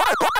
What?